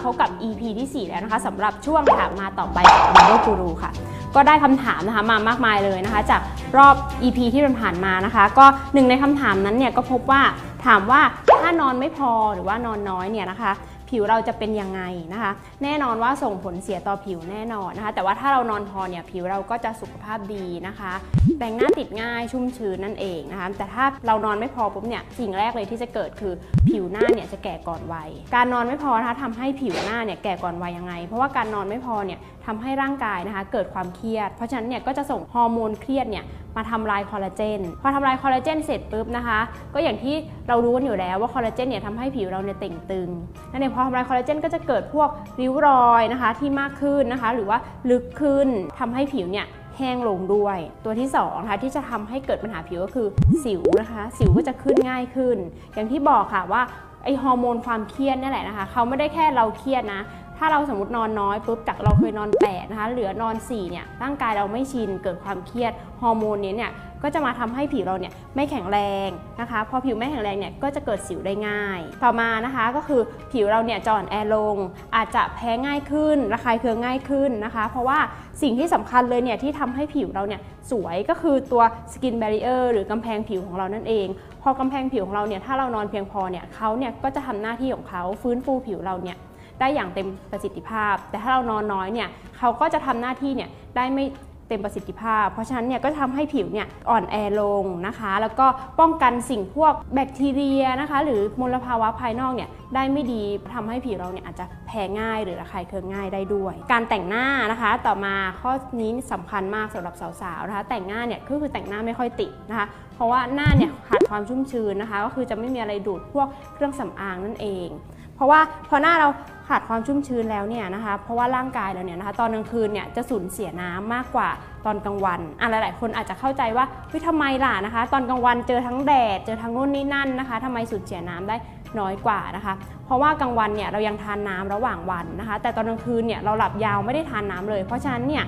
เขากับ EP ที่ 4 แล้วนะคะสำหรับช่วงถามมาต่อไปของ Model Guru ค่ะ ก็ได้คำถามนะคะมามากมายเลยนะคะ จากรอบ EP ที่ผ่านมานะคะ ก็หนึ่งในคำถามนั้นเนี่ยก็พบว่าถามว่าถ้านอนไม่พอหรือว่านอนน้อยเนี่ยนะคะ ผิวเราจะเป็นยังไงนะคะ แน่นอนว่าส่งผลเสียต่อผิวแน่นอนนะคะ แต่ว่าถ้าเรานอนพอเนี่ยผิวเราก็จะสุขภาพดีนะคะ แต่งหน้าติดง่ายชุ่มชื้นนั่นเองนะคะ แต่ถ้าเรานอนไม่พอปุ๊บเนี่ยสิ่งแรกเลยที่จะเกิดคือผิวหน้าเนี่ยจะแก่ก่อนวัย การนอนไม่พอนะคะทำให้ผิวหน้าเนี่ยแก่ก่อนวัยยังไง เพราะว่าการนอนไม่พอเนี่ยทำให้ร่างกายนะคะ เกิดความเครียด เพราะฉะนั้นเนี่ยก็จะส่งฮอร์โมนเครียดเนี่ยมาทำลายคอลลาเจน พอทำลายคอลลาเจนเสร็จปุ๊บนะคะ ก็อย่างที่เรารู้กันอยู่แล้วว่าคอลลาเจนเนี่ยทำให้ผิวเราเนี่ยเต่งตึงนั่นเองพอทำลายคอลลาเจนก็จะเกิดพวกริ้วรอยนะคะที่มากขึ้นนะคะ หรือว่าลึกขึ้นทำให้ผิวเนี่ยแห้งลงด้วย ตัวที่2นะคะที่จะทำให้เกิดปัญหาผิวก็คือสิวนะคะ สิวก็จะขึ้นง่ายขึ้น อย่างที่บอกค่ะว่าไอฮอร์โมนความเครียดนี่แหละนะคะเขาไม่ได้แค่เราเครียดนะ ถ้าเราสมมตินอนน้อยปุ๊บจากเราเคยนอน8นะคะเหลือนอน 4 เนี่ยร่างกายเราไม่ชินเกิดความเครียดฮอร์โมนนี้เนี่ยก็จะมาทำให้ผิวเราเนี่ยไม่แข็งแรงนะคะพอผิวไม่แข็งแรงเนี่ยก็จะเกิดสิวได้ง่าย ต่อมานะคะก็คือผิวเราเนี่ยจะอ่อนแอลง อาจจะแพ้ง่ายขึ้น ระคายเคืองง่ายขึ้นนะคะ เพราะว่าสิ่งที่สำคัญเลยเนี่ยที่ทำให้ผิวเราเนี่ยสวยก็คือตัวสกินแบรีเออร์หรือกำแพงผิวของเรานั่นเอง พอกำแพงผิวของเราเนี่ยถ้าเรานอนเพียงพอเนี่ยเขาเนี่ยก็จะทำหน้าที่ของเขาฟื้นฟูผิวเราเนี่ย ได้อย่างเต็มประสิทธิภาพ แต่ถ้าเรานอนน้อยเนี่ยเขาก็จะทำหน้าที่เนี่ยได้ไม่เต็มประสิทธิภาพ เพราะฉะนั้นเนี่ยก็ทำให้ผิวเนี่ยอ่อนแอลงนะคะ แล้วก็ป้องกันสิ่งพวกแบคทีเรียนะคะ หรือมลภาวะภายนอกเนี่ยได้ไม่ดีทำให้ผิวเราเนี่ยอาจจะแพ้ง่ายหรือระคายเคืองง่ายได้ด้วย การแต่งหน้านะคะ ต่อมาข้อนี้สำคัญมากสำหรับสาวๆนะคะ แต่งหน้าเนี่ยก็คือแต่งหน้าไม่ค่อยติดนะคะ เพราะว่าหน้าเนี่ยขาดความชุ่มชื้นนะคะ ก็คือจะไม่มีอะไรดูดพวกเครื่องสำอางนั่นเอง เพราะว่าพอหน้าเรา ขาดความชุ่มชื้นแล้วเนี่ยนะคะ เพราะว่าร่างกายเราเนี่ยนะคะ ตอนกลางคืนเนี่ยจะสูญเสียน้ำมากกว่าตอนกลางวันอะหลาย ๆ คนอาจจะเข้าใจว่าเฮ้ยทำไมล่ะนะคะ ตอนกลางวันเจอทั้งแดดเจอทั้งนู่นนี่นั่นนะคะทำไมสูญเสียน้ำได้น้อยกว่านะคะ เพราะว่ากลางวันเนี่ยเรายังทานน้ำระหว่างวันนะคะ แต่ตอนกลางคืนเนี่ยเราหลับยาวไม่ได้ทานน้ำเลย เพราะฉะนั้นเนี่ย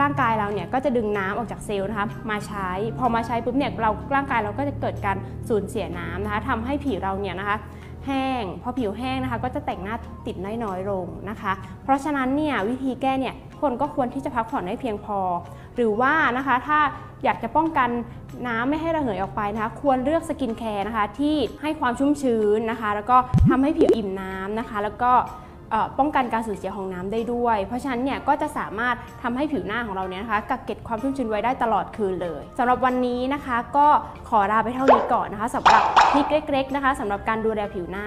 ร่างกายเราเนี่ยก็จะดึงน้ำออกจากเซลล์นะคะมาใช้ พอมาใช้ปุ๊บเนี่ยเราร่างกายเราก็จะเกิดการสูญเสียน้ำนะคะทำให้ผิวเราเนี่ยนะคะ แห้ง พอผิวแห้งนะคะ ก็จะแต่งหน้าติดน้อยน้อยลงนะคะ เพราะฉะนั้นเนี่ยวิธีแก้เนี่ยคนก็ควรที่จะพักผ่อนให้เพียงพอ หรือว่านะคะถ้าอยากจะป้องกันน้ำไม่ให้ระเหยออกไปนะคะ ควรเลือกสกินแคร์นะคะที่ให้ความชุ่มชื้นนะคะ แล้วก็ทำให้ผิวอิ่มน้ำนะคะ แล้วก็ ป้องกันการสูญเสียของน้ำได้ด้วย เพราะฉะนั้นเนี่ยก็จะสามารถทำให้ผิวหน้าของเราเนี่ยนะคะกักเก็บความชุ่มชื้นไว้ได้ตลอดคืนเลยสำหรับวันนี้นะคะก็ขอลาไปเท่านี้ก่อนนะคะสำหรับทริคเล็ก ๆ นะคะสำหรับการดูแลผิวหน้า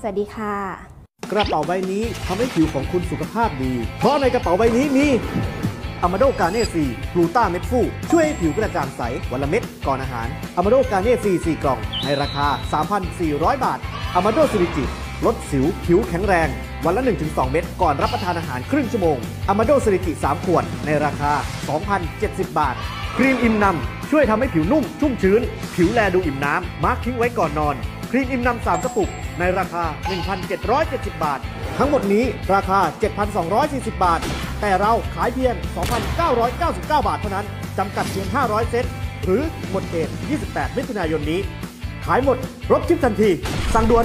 สวัสดีค่ะ กระเป๋าใบนี้ทำให้ผิวของคุณสุขภาพดี เพราะในกระเป๋าใบนี้มีอะมาโดกาเน่ซีกลูต้าเม็ดฟูช่วยให้ผิวกระจ่างใส วันละเม็ดก่อนอาหารอะมาโดกาเน่ซี4กล่อง ในราคา 3,400 บาทอะมาโดซิลิจิ ลดสิวผิวแข็งแรง วันละ 1-2 เม็ดก่อนรับประทานอาหารครึ่งชั่วโมงอะมาโดซิลิจิ3 ขวด ในราคา 2,070 บาท ครีมอิ่มน้ำช่วยทำให้ผิวนุ่ม ชุ่มชื้น ผิวแลดูอิ่มน้ำมาส์กทิ้งไว้ก่อนนอน ครีมอิ่มน้ำ3กระปุก ในราคา 1,770 บาท ทั้งหมดนี้ราคา 7,240 บาท แต่เราขายเพียง 2,999 บาทเท่านั้นจำกัดเพียง 500 เซตหรือหมดเขต28 มิถุนายนนี้ ขายหมดรบทิปทันที สั่งด่วน